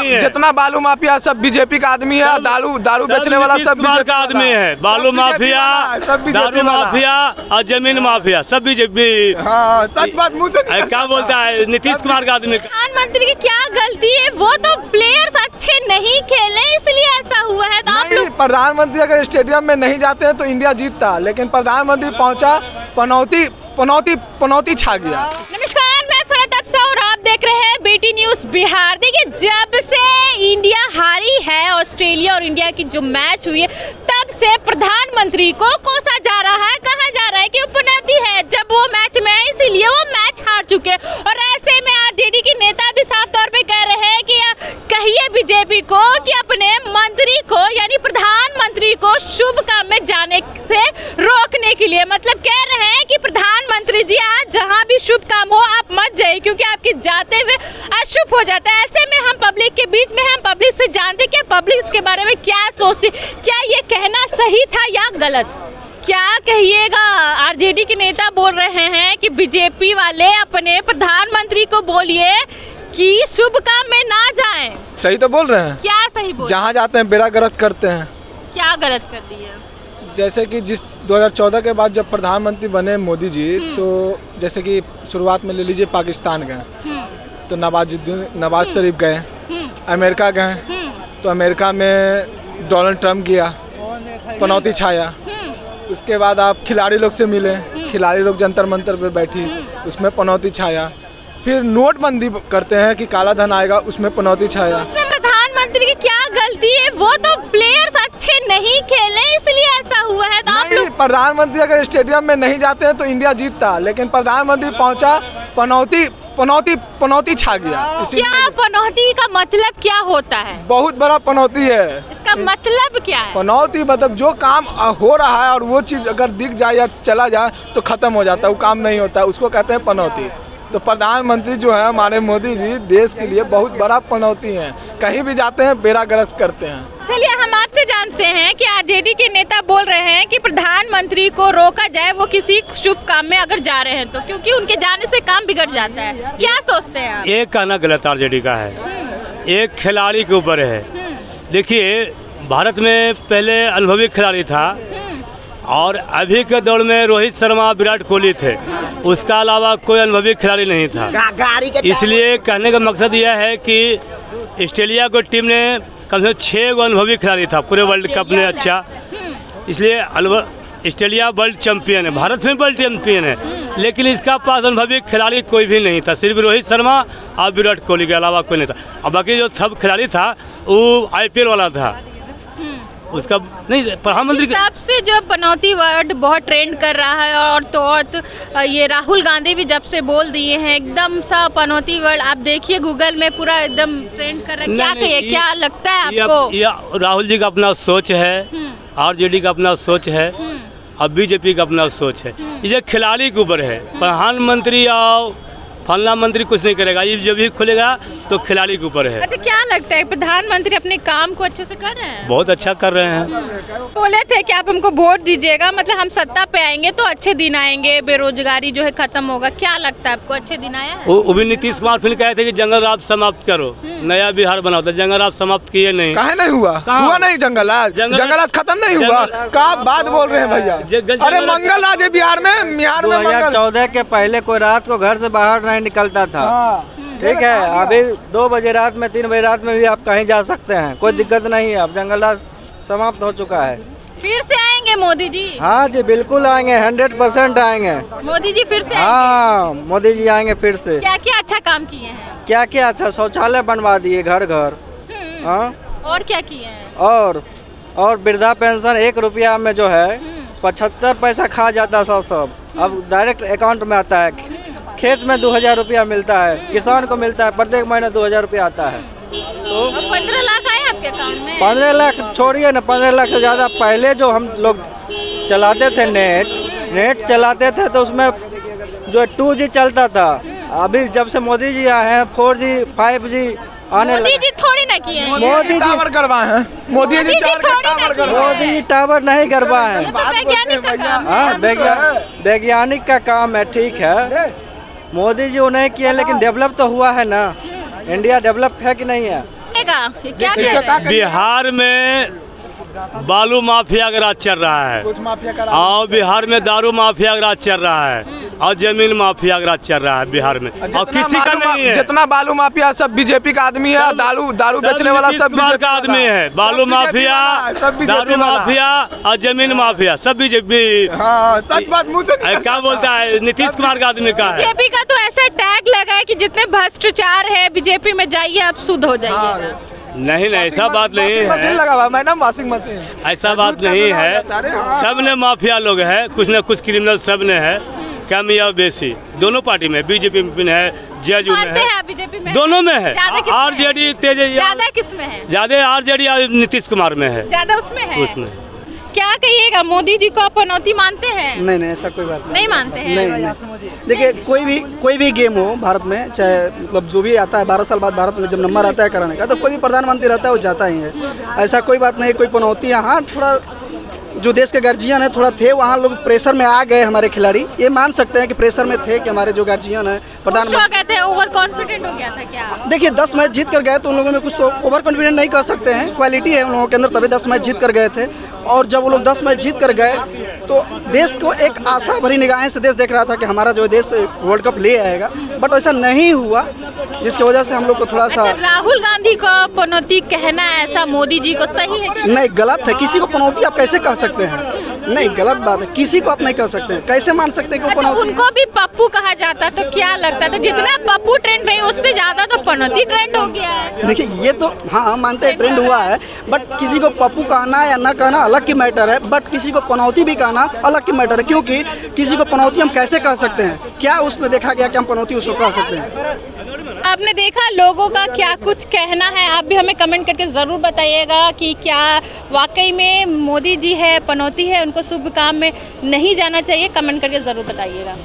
नहीं जितना बालू माफिया सब बीजेपी का आदमी है दारू दारू बेचने वाला सब का आदमी है बालू माफिया सब दारू माफिया और ज़मीन माफिया सब बीजेपी। हाँ सच बात निकल क्या बोलता है? नीतीश कुमार का आदमी प्रधानमंत्री की क्या गलती है? वो तो प्लेयर्स अच्छे नहीं खेले इसलिए ऐसा हुआ है। तो आप लोग प्रधानमंत्री अगर स्टेडियम में नहीं जाते हैं तो इंडिया जीतता लेकिन प्रधानमंत्री पहुँचा पनौती पनौती पनौती छा गया। नमस्कार मैं फरत अफसा और आप देख रहे हैं बीटी न्यूज़ बिहार। देखिए जब ऑस्ट्रेलिया और इंडिया की जो मैच हुई है, तब से प्रधानमंत्री को कोसा जा रहा है, कहा जा रहा है कि उपनति है, जब वो मैच में है इसीलिए वो मैच हार चुके और ऐसे में आरजेडी के नेता भी साफ़ तौर पे कह रहे हैं कि कहिए बीजेपी को कि अपने मंत्री को, यानी प्रधानमंत्री को शुभ काम में जाने से रोकने के लिए। मतलब कह रहे हैं कि प्रधानमंत्री जी, आज जहाँ भी शुभ काम हो जाइए क्योंकि आपके जाते हुए अशुभ हो जाता है। ऐसे में हम पब्लिक के बीच में हम पब्लिक से जानते कि पब्लिक इसके बारे में क्या सोचती क्या ये कहना सही था या गलत? क्या कहिएगा आरजेडी के नेता बोल रहे हैं कि बीजेपी वाले अपने प्रधानमंत्री को बोलिए कि शुभ काम में ना जाएँ। सही तो बोल रहे हैं। क्या सही बोल जहाँ जाते हैं बेड़ा गलत करते हैं। क्या गलत कर दिए जैसे कि जिस 2014 के बाद जब प्रधानमंत्री बने मोदी जी हम्म। तो जैसे कि शुरुआत में ले लीजिए पाकिस्तान गए। हम्म। तो नवाजुद्दीन नवाज़ हम्म। शरीफ गए अमेरिका गए तो अमेरिका में डोनाल्ड ट्रंप गया पनौती छाया। उसके बाद आप खिलाड़ी लोग से मिले खिलाड़ी लोग जंतर मंतर पे बैठी। उसमें पनौती छाया। फिर नोटबंदी करते हैं कि काला धन आएगा उसमें पनौती छाया। प्रधानमंत्री की क्या गलती है वो तो प्लेयर्स अच्छे नहीं खेले इसलिए ऐसा हुआ है तो आप नहीं लोग प्रधानमंत्री अगर स्टेडियम में नहीं जाते हैं तो इंडिया जीतता लेकिन प्रधानमंत्री पहुँचा पनौती पनौती पनौती छा गया। क्या पनौती का मतलब क्या होता है? बहुत बड़ा पनौती है। इसका मतलब क्या है? पनौती मतलब जो काम हो रहा है और वो चीज़ अगर दिख जाए या चला जाए तो खत्म हो जाता है वो काम नहीं होता उसको कहते हैं पनौती। तो प्रधानमंत्री जो है हमारे मोदी जी देश के लिए बहुत बड़ा पनौती हैं। कहीं भी जाते हैं बेड़ा गलत करते हैं। चलिए हम आपसे जानते हैं कि आरजेडी के नेता बोल रहे हैं कि प्रधानमंत्री को रोका जाए वो किसी शुभ काम में अगर जा रहे हैं तो क्योंकि उनके जाने से काम बिगड़ जाता है। क्या सोचते हैं आप? एक कहना गलत आरजेडी का है। एक खिलाड़ी के ऊपर है। हम्म, देखिए भारत में पहले अनुभवी खिलाड़ी था और अभी के दौर में रोहित शर्मा विराट कोहली थे। उसका अलावा कोई अनुभवी खिलाड़ी नहीं था। इसलिए कहने का मकसद यह है कि ऑस्ट्रेलिया को टीम ने कम से कम छः गो अनुभवी खिलाड़ी था पूरे वर्ल्ड कप में अच्छा। इसलिए ऑस्ट्रेलिया वर्ल्ड चैंपियन है भारत में वर्ल्ड चैंपियन है। लेकिन इसका पास अनुभवी खिलाड़ी कोई भी नहीं था सिर्फ़ रोहित शर्मा और विराट कोहली के अलावा कोई नहीं था। और बाकी जो सब खिलाड़ी था वो आईपीएल वाला था। उसका नहीं प्रधानमंत्री तब से जो पनौती वर्ड बहुत ट्रेंड कर रहा है और तो और तो ये राहुल गांधी भी जब से बोल दिए हैं एकदम सा पनौती वर्ड आप देखिए गूगल में पूरा एकदम ट्रेंड कर रहा है। क्या कहिए क्या लगता है आपको? ये राहुल जी का अपना सोच है हम्म, आरजेडी का अपना सोच है हम्म, और बीजेपी का अपना सोच है। हम्म। ये खिलाड़ी के ऊपर है प्रधानमंत्री और फलना मंत्री कुछ नहीं करेगा ये जब भी खुलेगा तो खिलाड़ी के ऊपर है। अच्छा क्या लगता है प्रधानमंत्री अपने काम को अच्छे से कर रहे हैं? बहुत अच्छा कर रहे हैं। बोले थे कि आप हमको वोट दीजिएगा मतलब हम सत्ता पे आएँगे तो अच्छे दिन आएँगे बेरोजगारी जो है खत्म होगा। क्या लगता है आपको अच्छे दिन आया है? वो भी नीतीश कुमार फिर कहे थे की जंगल राज समाप्त करो। हम्म। नया बिहार बनाओ तो जंगल राज समाप्त किए नहीं। काहे नहीं हुआ? हुआ नहीं जंगल आज जंगल- आज खत्म नहीं हुआ? जंगल- का बात बोल रहे हैं भैया? अरे मंगल राज है बिहार में बिहार में के पहले कोई रात को घर से बाहर नहीं निकलता था। हाँ। हम्म, ठीक है अभी दो बजे रात में तीन बजे रात में भी आप कहीं जा सकते हैं। कोई दिक्कत नहीं है अब जंगल राज समाप्त हो चुका है। फिर से आएँगे मोदी जी? हाँ जी बिल्कुल आएँगे हंड्रेड परसेंट आएँगे। मोदी जी फिर से हाँ मोदी जी आएँगे फिर से। क्या क्या अच्छा काम किए हैं? क्या क्या अच्छा शौचालय बनवा दिए घर घर हम्म, हाँ। और क्या किए हैं? और और वृद्धा पेंशन एक रुपया में जो है हम्म, पचहत्तर पैसा खा जाता सब सब अब डायरेक्ट अकाउंट में आता है। हम्म, खेत में दो हज़ार रुपया मिलता है किसान को मिलता है प्रत्येक महीने दो हज़ार रुपया आता है। तो पंद्रह लाख आए आपके अकाउंट में? पंद्रह लाख छोड़िए ना पंद्रह लाख से ज़्यादा पहले जो हम लोग चलाते थे नेट नेट चलाते थे तो उसमें जो टू जी चलता था अभी जब से मोदी जी आए हैं फोर जी फाइव जी आने मोदी जी थोड़ी ना किए मोदी जी टावर करवाए हैं। मोदी जी टावर मोदी जी टावर नहीं करवाए हैं। वैज्ञानिक का काम हम वैज्ञानिक वैज्ञानिक का काम है ठीक है। मोदी जी उन्हें किए लेकिन डेवलप तो हुआ है ना। हम्म। इंडिया डेवलप है कि नहीं है? क्या हैं? बिहार में बालू माफिया का राज चल रहा है। और बिहार में दारू माफिया का राज चल रहा है। और ज़मीन माफिया का चल रहा है बिहार में। और किसी का नहीं है। जितना बालू माफिया सब बीजेपी का आदमी है दारू दारू बेचने वाला सब बीजेपी का आदमी है बालू माफिया है, दारू माफिया और ज़मीन माफिया सब बीजेपी। हाँ सच बात क्या बोलता है? नीतीश कुमार का आदमी का बीजेपी का तो ऐसा टैग लगा है कि जितने भ्रष्टाचार है बीजेपी में जाइए आप शुद्ध हो जाइएगा हाँ। नहीं नहीं ऐसा बात नहीं वॉशिंग मशीन लगा हुआ मैडम वॉशिंग मशीन। ऐसा बात नहीं है। सबने माफिया लोग है कुछ न कुछ क्रिमिनल सबने है। कम या बेसी? दोनों पार्टी में बीजेपी में है जेएचयू में है। बीजेपी में? दोनों में है। किसमें है? आरजेडी तेज ज़्यादा किसमें है? ज़्यादा आरजेडी और नीतीश कुमार में है। ज़्यादा उसमें है? उसमें। क्या कहिएगा मोदी जी को आप पनौती मानते हैं? नहीं नहीं ऐसा कोई बात नहीं। नहीं मानते हैं? नहीं नहीं। देखिए कोई भी कोई भी गेम हो भारत में चाहे मतलब जो भी आता है बारह साल बाद भारत में जब नंबर आता है कराने का तो कोई भी प्रधानमंत्री रहता है वो जाता ही है। ऐसा कोई बात नहीं कोई पनौती है हाँ थोड़ा जो देश के गार्जियन है थोड़ा थे वहाँ लोग प्रेशर में आ गए हमारे खिलाड़ी। ये मान सकते हैं कि प्रेशर में थे कि हमारे जो गार्जियन है कहते हैं ओवर कॉन्फिडेंट हो गया था क्या? देखिए दस मैच जीत कर गए तो उन लोगों में कुछ तो ओवर कॉन्फिडेंट नहीं कर सकते हैं। क्वालिटी है उन लोगों के अंदर तभी दस मैच जीत कर गए थे। और जब वो लोग दस मैच जीत कर गए तो देश को एक आशा भरी निगाहें से देश देख रहा था कि हमारा जो देश वर्ल्ड कप ले आएगा। बट ऐसा नहीं हुआ जिसकी वजह से हम लोग को थोड़ा सा अच्छा राहुल गांधी को पनौती कहना ऐसा मोदी जी को सही है नहीं गलत है। किसी को पनौती आप कैसे कह सकते हैं। नहीं गलत बात है। किसी को आप नहीं कह सकते। कैसे मान सकते हैं कि अच्छा उनको भी पप्पू कहा जाता तो क्या लगता था जितना पप्पू ट्रेंड नहीं तो पनौती ट्रेंड हो गया है। देखिए ये तो हाँ मानते हैं ट्रेंड हुआ है बट किसी को पप्पू कहना या ना कहना अलग की मैटर है बट किसी को पनौती भी कहना अलग की मैटर है क्योंकि किसी को पनौती हम कैसे कह सकते हैं? क्या उसमें देखा गया कि हम पनौती उसको कह सकते हैं? आपने देखा लोगों का क्या कुछ कहना है? आप भी हमें कमेंट करके ज़रूर बताइएगा कि क्या वाकई में मोदी जी है पनौती है उनको शुभ काम में नहीं जाना चाहिए। कमेंट करके ज़रूर बताइएगा।